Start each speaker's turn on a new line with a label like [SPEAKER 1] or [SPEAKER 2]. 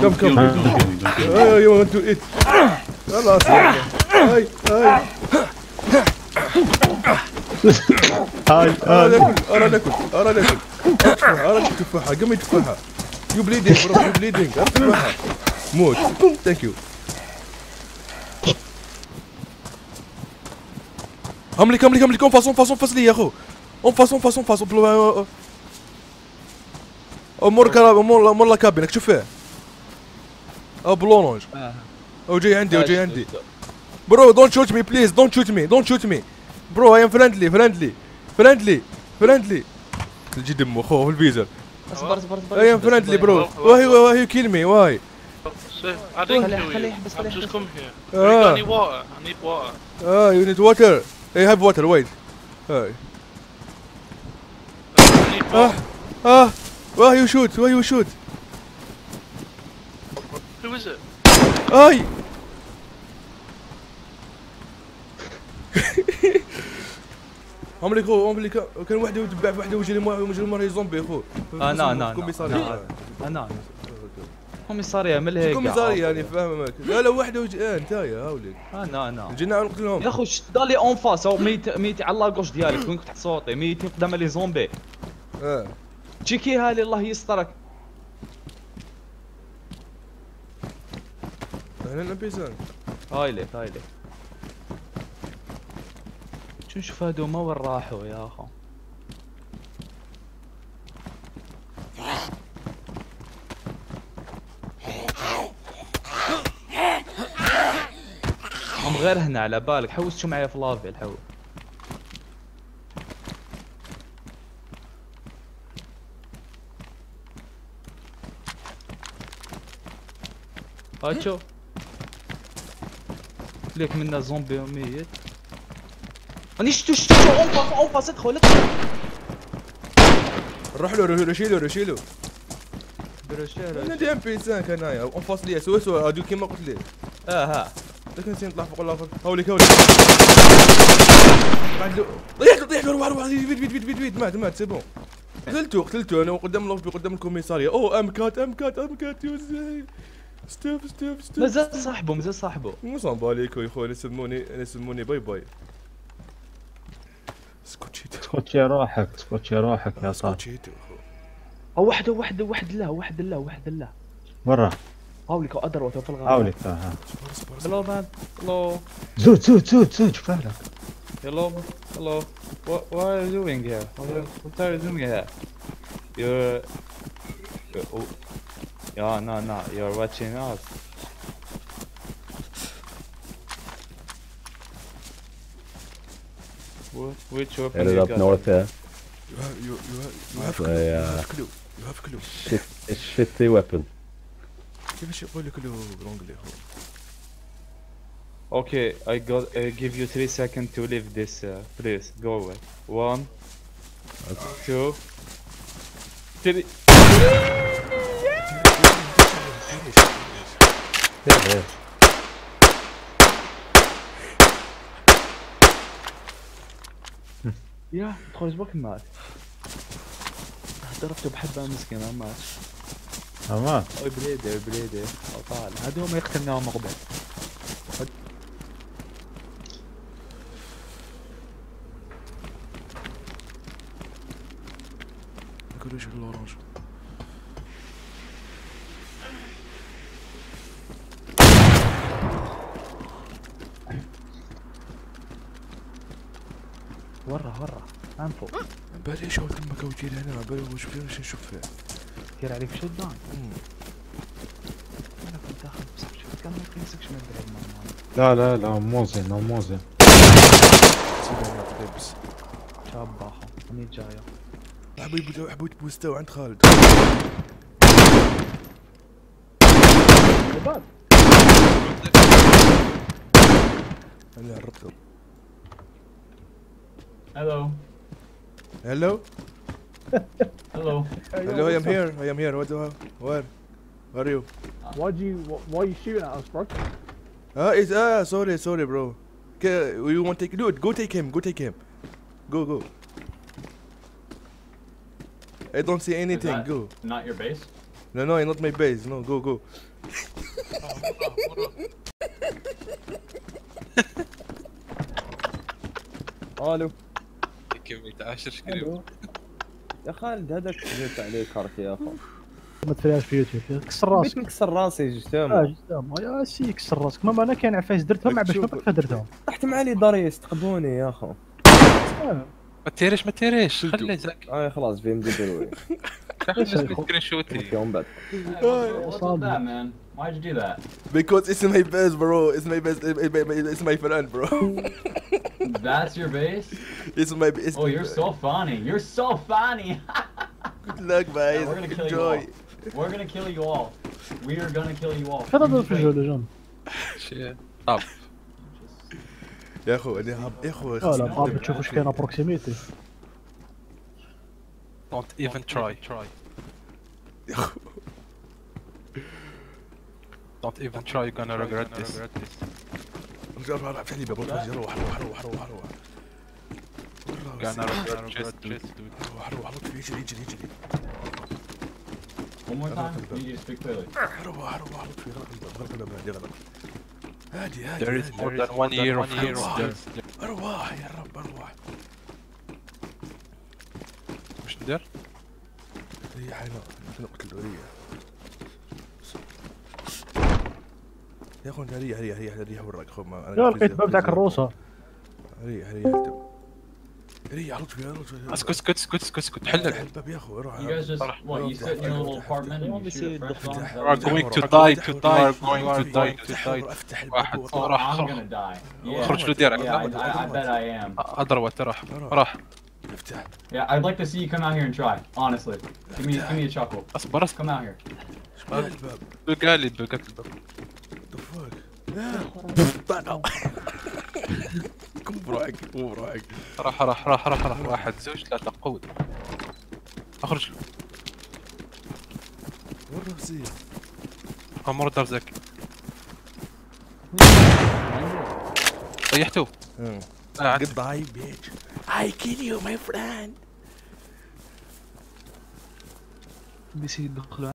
[SPEAKER 1] Don't kill
[SPEAKER 2] come.
[SPEAKER 1] me, don't kill me, don't kill me.
[SPEAKER 2] Oh, you want to eat. خلاص. هاي هاي
[SPEAKER 3] هاي
[SPEAKER 2] ارى
[SPEAKER 3] هاي
[SPEAKER 2] ناكل ارى ناكل ارى ناكل ارى ناكل تفاحه قم تفاحه you bleeding bro you bleeding ارى تفاحه موت thank you املك املك املك en face en face en face لي يا خو en face en face en face بلو مور كراب مور مور لا كابينك شوف فيه أو بلورونج أو جاي عندي أو جاي عندي. برو دونت شوت مي بليز دونت شوت مي دونت شوت مي برو اي ام فريندلي فريندلي فريندلي فريندلي تجي دمه خوه في الفيزر.
[SPEAKER 4] اصبر اصبر اصبر
[SPEAKER 2] اي ام فريندلي برو واي واي كيل مي واي
[SPEAKER 4] خليه-
[SPEAKER 1] you.
[SPEAKER 4] يحبس، خليه. يحبس.
[SPEAKER 2] Ah.
[SPEAKER 1] I need water. I need water.
[SPEAKER 2] آه يو نيد واتر اي هاف واتر ويت هاي
[SPEAKER 1] I need
[SPEAKER 2] آه.
[SPEAKER 1] water.
[SPEAKER 2] آه. واي يو شوت واي يو شوت
[SPEAKER 1] Who is it?
[SPEAKER 2] هم اللي خو هم اللي كان وحده يتبع في وحده وجري وجري مره زومبي خو
[SPEAKER 4] أنا أنا
[SPEAKER 2] كوميسارية.
[SPEAKER 4] أنا أنا صار يعمل هيك
[SPEAKER 2] كوميسارية يعني فاهمك لا لا وحده وج... آه انت يا هاوليك
[SPEAKER 4] أنا انا
[SPEAKER 2] جينا نقتلهم
[SPEAKER 4] يا اخو دالي اون فاس أو ميت ميت على اللاقوش ديالك وين تحت صوتي ميت قدام لي زومبي
[SPEAKER 2] آه
[SPEAKER 4] تشيكي هالي الله يسترك
[SPEAKER 2] هنا البيسان
[SPEAKER 4] هاي لك هاي لك شو نشوف هذوما وين راحوا يا اخو هم غير هنا على بالك حوس شو معي في لافي الحو هاي شو ليك منا زومبي ميت اني شتو شتو شو انفاس انفاس ادخل ادخل
[SPEAKER 2] روح له روح له شيله روح شيله
[SPEAKER 4] أنا
[SPEAKER 2] دي ام بيسان كان هاي انفاس لي سوي سوي هادو كيما قلت لي
[SPEAKER 4] آه ها
[SPEAKER 2] لكن نسيت نطلع فوق الآخر هوليك هوليك بعد طيح له طيح له روح روح فيد فيد فيد فيد فيد مات مات سي بون قتلته قتلته أنا قدام لوبي قدام الكوميسارية اوه ام كات ام كات ام كات يوزي ستوب ستوب ستوب
[SPEAKER 4] مازال صاحبه مازال صاحبه.
[SPEAKER 2] مو صعب عليكم يا اخوان يسموني يسموني باي باي. سكوتشيتو
[SPEAKER 3] سكوتشي روحك سكوتشي روحك يا صاحبي
[SPEAKER 2] سكوتشيتو
[SPEAKER 4] أو وحده وحده وحده الله وحده الله وحده الله
[SPEAKER 3] برا
[SPEAKER 4] هاوليك ادر وتو في الغابه
[SPEAKER 3] حاولك ها
[SPEAKER 4] هلو مان هلو
[SPEAKER 3] زود زود زود زود شوف لك
[SPEAKER 4] Hello, hello. What, what are you doing here? What, are- what are you doing here? You're. No, no, no, you're watching us. What, which weapon
[SPEAKER 5] Headed up
[SPEAKER 4] got?
[SPEAKER 5] north here.
[SPEAKER 2] You have, you, you have, you have clue, a,
[SPEAKER 5] uh, you
[SPEAKER 2] have clue, you have clue.
[SPEAKER 5] Shit, a shitty weapon.
[SPEAKER 2] كيفاش يقول لك الانجلي هو
[SPEAKER 4] Okay, I got uh, give you 3 seconds to leave this uh, place. Go away. 1 2 3 يا تخرج بك مات ضربته بحبه مسكين ما مات
[SPEAKER 3] ما
[SPEAKER 4] مات بليده بليده طال هذا ما يقتلناهم مقبل.
[SPEAKER 2] يقولوا شكله اورانج
[SPEAKER 4] ورا ورا. انفو
[SPEAKER 2] بالي شو تمك وجي هنا؟ بالي وش فين وش نشوف فيه؟
[SPEAKER 4] كير عليك شوت داون أنا كنت اخذ بس شوت كان ممكن يمسكش من بعيد ما
[SPEAKER 3] لا لا لا مو زين مو زين.
[SPEAKER 4] شاب اخو اني جاية
[SPEAKER 2] حبيبي حبيبي بوستو عند خالد. أنا عرفتهم
[SPEAKER 6] Hello.
[SPEAKER 2] Hello?
[SPEAKER 6] Hello.
[SPEAKER 2] Hello, I am here. I am here. What do I, where? Where are you?
[SPEAKER 6] Why do you, why are you shooting at us, bro?
[SPEAKER 2] Uh, it's, uh, sorry, sorry, bro. Okay, you want take, do it. Go take him. Go take him. Go, go. I don't see anything.
[SPEAKER 6] That,
[SPEAKER 2] go.
[SPEAKER 6] Not your base?
[SPEAKER 2] No, no, not my base. No, go, go.
[SPEAKER 4] oh,
[SPEAKER 7] hold on, hold on. Hello. يتعاشر قريب.
[SPEAKER 4] ألو يا خالد هذاك جبت عليه كارت يا اخو
[SPEAKER 8] ما تفريهاش في يوتيوب كسر
[SPEAKER 4] بغيت
[SPEAKER 8] راسك
[SPEAKER 4] نكسر راسي
[SPEAKER 8] آه
[SPEAKER 4] جتام
[SPEAKER 8] جسام يا سي كسر راسك. ما أنا كاين عفايس درتهم مع باش ما درتهم
[SPEAKER 4] طحت مع لي دار يستقبوني يا اخو
[SPEAKER 7] ما تيريش ما تيريش خلي زاك.
[SPEAKER 4] آه خلاص بدروي
[SPEAKER 7] خلي سكرين شوتي.
[SPEAKER 4] يوم بعد.
[SPEAKER 6] Hey, what's, what's with that, man? Why'd you do that?
[SPEAKER 2] because it's my base bro it's my best it's my friend bro
[SPEAKER 6] That's your base?
[SPEAKER 2] it's my it's
[SPEAKER 6] Oh, you're so funny. You're so funny.
[SPEAKER 2] good luck guys
[SPEAKER 6] we're gonna kill you
[SPEAKER 2] enjoy
[SPEAKER 6] all. We're gonna kill you all. We are gonna kill you all.
[SPEAKER 8] فين هذا في الجو جون
[SPEAKER 7] شي- طاب
[SPEAKER 2] يا اخو انا هاب- يا اخو
[SPEAKER 8] لا لا باب تشوف واش كاين بروكسيميتي
[SPEAKER 7] don't even try try
[SPEAKER 2] يا اخو
[SPEAKER 7] don't even try you're gonna regret this.
[SPEAKER 2] روح روح افتح لي باب روح روح روح روح روح روح. روح
[SPEAKER 6] to speak clearly.
[SPEAKER 2] روح روح روح في هادي هادي
[SPEAKER 7] there is more than one year of
[SPEAKER 2] ارواح يا رب ارواح
[SPEAKER 7] واش ندير
[SPEAKER 2] ريح هنا شنو قلت له ريح يا أخوي انت هذي هذي هذي هذي ورق أخوي ما
[SPEAKER 8] أنا لا لقيت باب تاعك الروسه
[SPEAKER 2] هذي هذي هذي ريح على طول على طول
[SPEAKER 7] اسكت اسكت اسكت اسكت اسكت حل الحل
[SPEAKER 2] الباب يا أخوي روح
[SPEAKER 7] افتح
[SPEAKER 2] افتح
[SPEAKER 7] واحد راح اخرج له ديرك اضرب راح راح
[SPEAKER 2] افتح
[SPEAKER 6] Yeah, I'd like to see you come out here and try, honestly. Give me, give me a chuckle.
[SPEAKER 7] اصبر اصبر.
[SPEAKER 6] Come out here.
[SPEAKER 7] قال لي الباب.
[SPEAKER 2] قال لي الباب. قم بروحك قم بروحك
[SPEAKER 7] راح راح راح راح راح واحد زوج ثلاثة اخرج له
[SPEAKER 2] وين الرفسية
[SPEAKER 7] أمر دار زكي طيحته
[SPEAKER 2] goodbye bitch. I kill you my friend.
[SPEAKER 9] يدخلوا